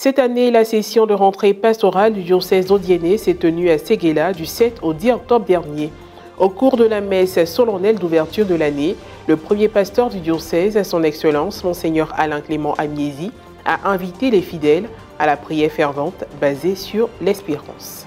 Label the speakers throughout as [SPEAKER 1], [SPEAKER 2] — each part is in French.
[SPEAKER 1] Cette année, la session de rentrée pastorale du diocèse d'Odienné s'est tenue à Séguéla du 7 au 10 octobre dernier. Au cours de la messe solennelle d'ouverture de l'année, le premier pasteur du diocèse, son Excellence, Monseigneur Alain Clément Amiesi, a invité les fidèles à la prière fervente basée sur l'espérance.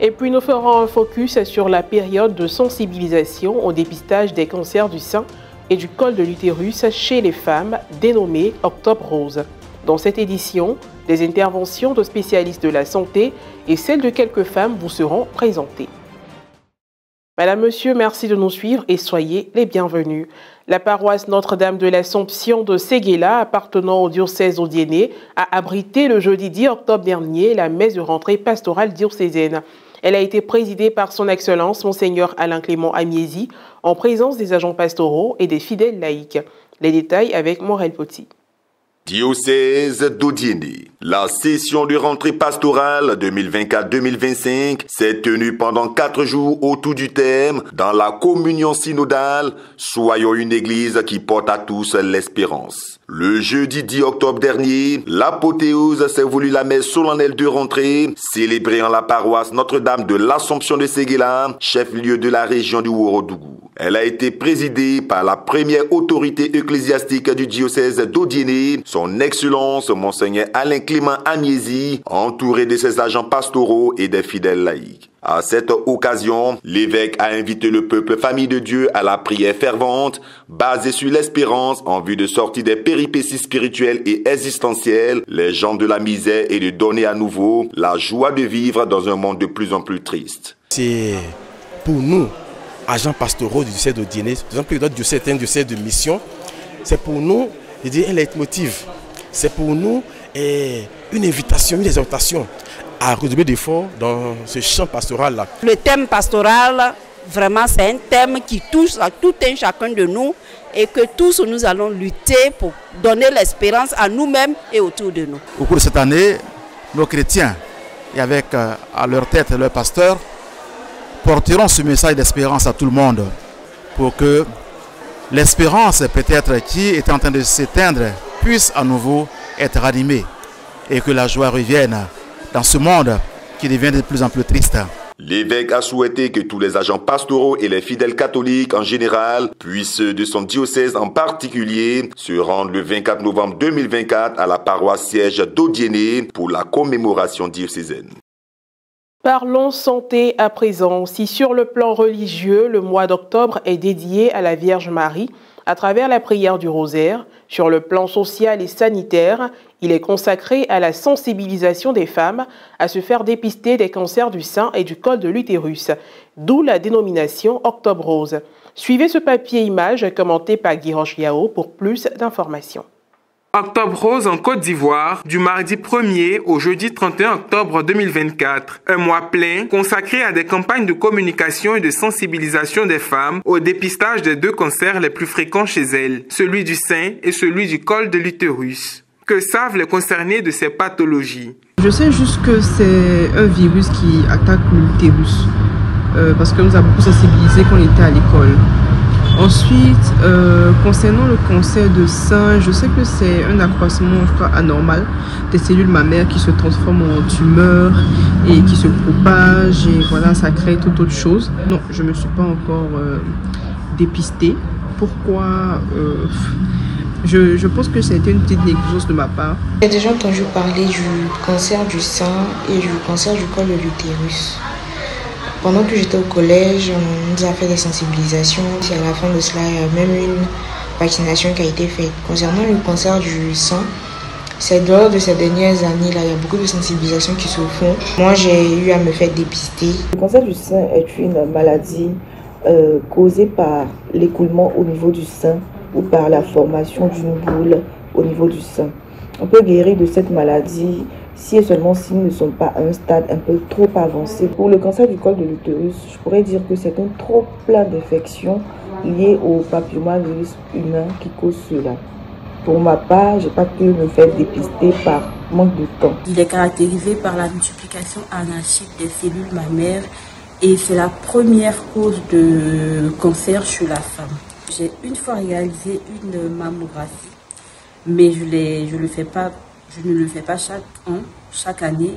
[SPEAKER 1] Et puis nous ferons un focus sur la période de sensibilisation au dépistage des cancers du sein et du col de l'utérus chez les femmes, dénommée Octobre Rose. Dans cette édition, des interventions de spécialistes de la santé et celles de quelques femmes vous seront présentées. Madame, Monsieur, merci de nous suivre et soyez les bienvenus. La paroisse Notre-Dame de l'Assomption de Séguéla, appartenant au diocèse d'Odienné, a abrité le jeudi 10 octobre dernier la messe de rentrée pastorale diocésaine. Elle a été présidée par son Excellence, Monseigneur Alain Clément Amiesi, en présence des agents pastoraux et des fidèles laïcs. Les détails avec Morel Potti.
[SPEAKER 2] Diocèse d'Odiéné. La session de rentrée pastorale 2024-2025 s'est tenue pendant quatre jours autour du thème dans la communion synodale, soyons une église qui porte à tous l'espérance. Le jeudi 10 octobre dernier, l'apothéose s'est voulu la messe solennelle de rentrée, célébrée en la paroisse Notre-Dame de l'Assomption de Séguéla, chef-lieu de la région du Worodougou. Elle a été présidée par la première autorité ecclésiastique du diocèse d'Odiéné, son Excellence Monseigneur Alain Clément Amiesi, entouré de ses agents pastoraux et des fidèles laïcs. À cette occasion, l'évêque a invité le peuple famille de Dieu à la prière fervente, basée sur l'espérance en vue de sortir des péripéties spirituelles et existentielles, les gens de la misère et de donner à nouveau la joie de vivre dans un monde de plus en plus triste.
[SPEAKER 3] C'est pour nous agents pastoraux du diocèse de Diené, exemple d'autres diocèses, un diocèse de mission, c'est pour nous, je dis, un leitmotiv. C'est pour nous eh, une invitation, une exhortation à redoubler d'efforts dans ce champ pastoral-là.
[SPEAKER 4] Le thème pastoral, vraiment, c'est un thème qui touche à tout un chacun de nous et que tous nous allons lutter pour donner l'espérance à nous-mêmes et autour de nous.
[SPEAKER 5] Au cours de cette année, nos chrétiens, et avec euh, à leur tête leur pasteur, porterons ce message d'espérance à tout le monde pour que l'espérance peut-être qui est en train de s'éteindre puisse à nouveau être animée et que la joie revienne dans ce monde qui devient de plus en plus triste.
[SPEAKER 2] L'évêque a souhaité que tous les agents pastoraux et les fidèles catholiques en général, puissent de son diocèse en particulier, se rendre le 24 novembre 2024 à la paroisse siège d'Odiéné pour la commémoration diocésaine.
[SPEAKER 1] Parlons santé à présent. Si sur le plan religieux, le mois d'octobre est dédié à la Vierge Marie à travers la prière du rosaire, sur le plan social et sanitaire, il est consacré à la sensibilisation des femmes à se faire dépister des cancers du sein et du col de l'utérus, d'où la dénomination Octobre Rose. Suivez ce papier image commenté par Guy Yao pour plus d'informations.
[SPEAKER 6] Octobre Rose en Côte d'Ivoire, du mardi 1er au jeudi 31 octobre 2024. Un mois plein consacré à des campagnes de communication et de sensibilisation des femmes au dépistage des deux cancers les plus fréquents chez elles, celui du sein et celui du col de l'utérus. Que savent les concernés de ces pathologies?
[SPEAKER 7] Je sais juste que c'est un virus qui attaque l'utérus, euh, parce que nous avons beaucoup sensibilisé quand on était à l'école. Ensuite, euh, concernant le cancer de sein, je sais que c'est un accroissement je crois, anormal des cellules mammaires qui se transforment en tumeurs et qui se propagent et voilà, ça crée toute autre chose. Non, je ne me suis pas encore euh, dépistée. Pourquoi euh, je, je, pense que c'était une petite négligence de ma part.
[SPEAKER 8] J'ai déjà entendu parler du cancer du sein et du cancer du col de l'utérus. Pendant que j'étais au collège, on nous a fait des sensibilisations. Et à la fin de cela, il y a même une vaccination qui a été faite. Concernant le cancer du sein, c'est dehors de ces dernières années, là, il y a beaucoup de sensibilisations qui se font. Moi, j'ai eu à me faire dépister.
[SPEAKER 9] Le cancer du sein est une maladie euh, causée par l'écoulement au niveau du sein ou par la formation d'une boule au niveau du sein. On peut guérir de cette maladie si et seulement s'ils ne sont pas à un stade un peu trop avancé. Pour le cancer du col de l'utérus, je pourrais dire que c'est un trop plein d'infections liées au papillomavirus humain qui cause cela. Pour ma part, je n'ai pas pu me faire dépister par manque de temps.
[SPEAKER 10] Il est caractérisé par la multiplication anarchique des cellules mammaires et c'est la première cause de cancer chez la femme. J'ai une fois réalisé une mammographie, mais je ne le fais pas je ne le fais pas chaque an, chaque année.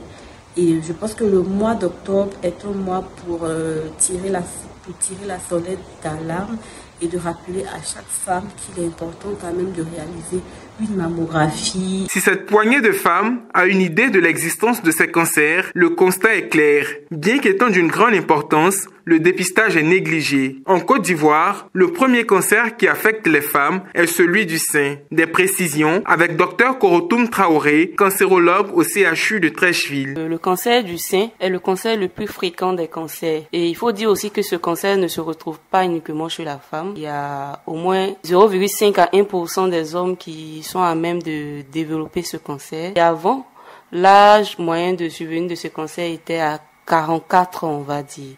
[SPEAKER 10] Et je pense que le mois d'octobre est un mois pour, euh, pour tirer la sonnette d'alarme et de rappeler à chaque femme qu'il est important quand même de réaliser une mammographie.
[SPEAKER 6] Si cette poignée de femmes a une idée de l'existence de ces cancers, le constat est clair. Bien qu'étant d'une grande importance, le dépistage est négligé. En Côte d'Ivoire, le premier cancer qui affecte les femmes est celui du sein. Des précisions avec Dr Korotoum Traoré, cancérologue au CHU de Trècheville.
[SPEAKER 11] Le cancer du sein est le cancer le plus fréquent des cancers. Et il faut dire aussi que ce cancer ne se retrouve pas uniquement chez la femme. Il y a au moins 0,5 à 1% des hommes qui sont à même de développer ce cancer. Et avant, l'âge moyen de survenue de ce cancer était à 44 ans, on va dire.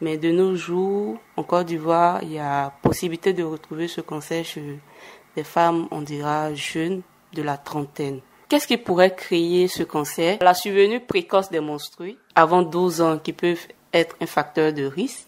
[SPEAKER 11] Mais de nos jours, en Côte d'Ivoire, il y a possibilité de retrouver ce cancer chez des femmes, on dira, jeunes de la trentaine. Qu'est-ce qui pourrait créer ce cancer? La survenue précoce des menstrues, avant 12 ans, qui peuvent être un facteur de risque.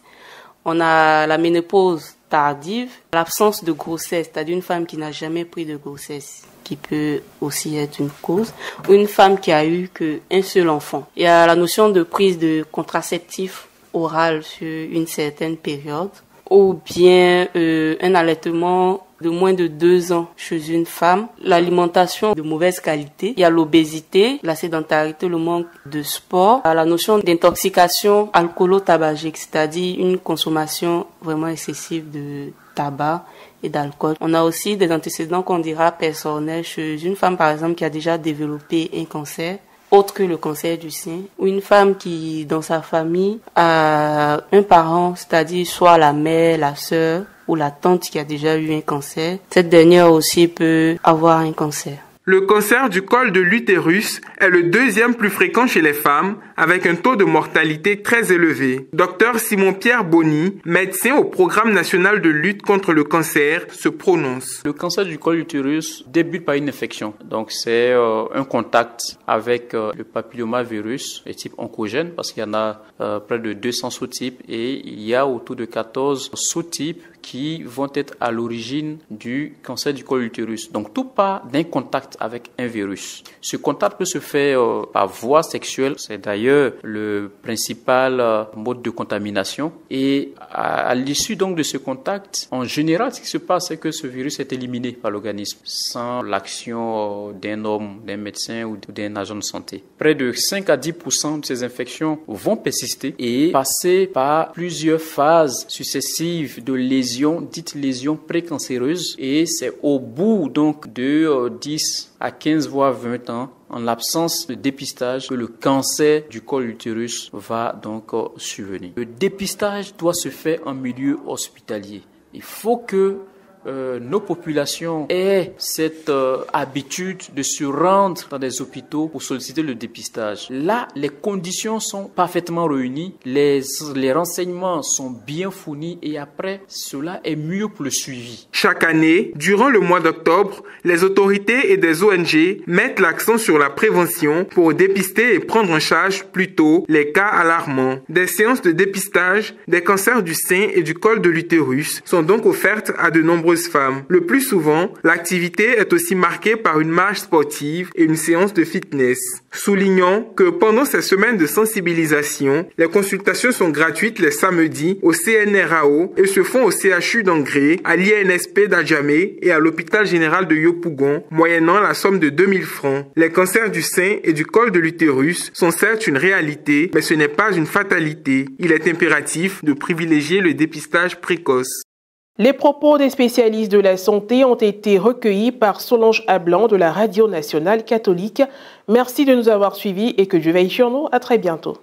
[SPEAKER 11] On a la ménopause tardive, l'absence de grossesse, c'est-à-dire une femme qui n'a jamais pris de grossesse qui peut aussi être une cause, ou une femme qui a eu qu'un seul enfant. Il y a la notion de prise de contraceptifs oral sur une certaine période, ou bien euh, un allaitement de moins de deux ans chez une femme, l'alimentation de mauvaise qualité, il y a l'obésité, la sédentarité, le manque de sport, la notion d'intoxication alcoolo-tabagique, c'est-à-dire une consommation vraiment excessive de tabac et d'alcool. On a aussi des antécédents qu'on dira personnels chez une femme par exemple qui a déjà développé un cancer autre que le cancer du sein, ou une femme qui, dans sa famille, a un parent, c'est-à-dire soit la mère, la sœur ou la tante qui a déjà eu un cancer, cette dernière aussi peut avoir un cancer.
[SPEAKER 6] Le cancer du col de l'utérus est le deuxième plus fréquent chez les femmes, avec un taux de mortalité très élevé. Docteur Simon-Pierre Bonny, médecin au programme national de lutte contre le cancer, se prononce.
[SPEAKER 12] Le cancer du col de l'utérus débute par une infection. Donc c'est euh, un contact avec euh, le papillomavirus de type oncogène, parce qu'il y en a euh, près de 200 sous-types et il y a autour de 14 sous-types qui vont être à l'origine du cancer du col de l'utérus. Donc tout part d'un contact avec un virus. Ce contact peut se faire euh, par voie sexuelle, c'est d'ailleurs le principal euh, mode de contamination. Et à, l'issue donc de ce contact, en général, ce qui se passe, c'est que ce virus est éliminé par l'organisme sans l'action euh, d'un homme, d'un médecin ou d'un agent de santé. Près de 5 à 10% de ces infections vont persister et passer par plusieurs phases successives de lésions, dites lésions précancéreuses. Et c'est au bout donc de 10 à 15 voire 20 ans, en l'absence de dépistage, que le cancer du col utérus va donc euh, survenir. Le dépistage doit se faire en milieu hospitalier. Il faut que euh, nos populations aient cette euh, habitude de se rendre dans des hôpitaux pour solliciter le dépistage. Là, les conditions sont parfaitement réunies, les, les renseignements sont bien fournis et après, cela est mieux pour le suivi.
[SPEAKER 6] Chaque année, durant le mois d'octobre, les autorités et des ONG mettent l'accent sur la prévention pour dépister et prendre en charge plus tôt les cas alarmants. Des séances de dépistage des cancers du sein et du col de l'utérus sont donc offertes à de nombreux Le plus souvent, l'activité est aussi marquée par une marche sportive et une séance de fitness. Soulignons que pendant ces semaines de sensibilisation, les consultations sont gratuites les samedis au CNRAO et se font au CHU d'Angré, à l'INSP d'Adjamé et à l'hôpital général de Yopougon, moyennant la somme de 2000 francs. Les cancers du sein et du col de l'utérus sont certes une réalité, mais ce n'est pas une fatalité. Il est impératif de privilégier le dépistage précoce.
[SPEAKER 1] Les propos des spécialistes de la santé ont été recueillis par Solange Ablan de la Radio nationale catholique. Merci de nous avoir suivis et que Dieu veille sur nous. À très bientôt.